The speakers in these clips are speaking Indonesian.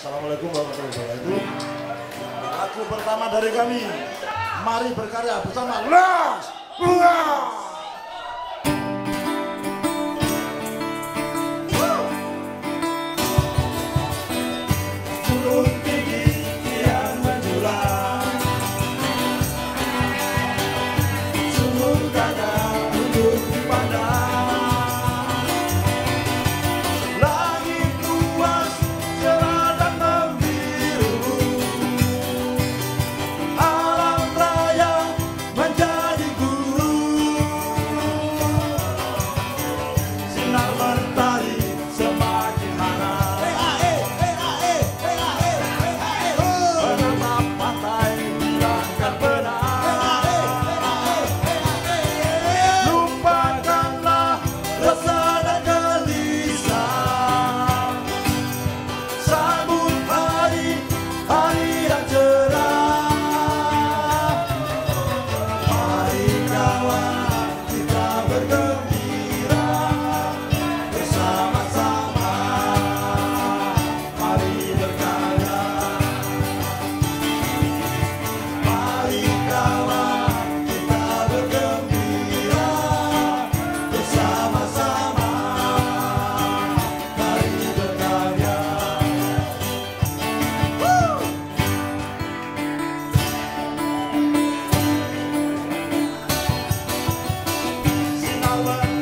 Assalamualaikum warahmatullahi wabarakatuh. Lagu pertama dari kami. Mari berkarya bersama Las Bunga. power.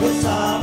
What's up?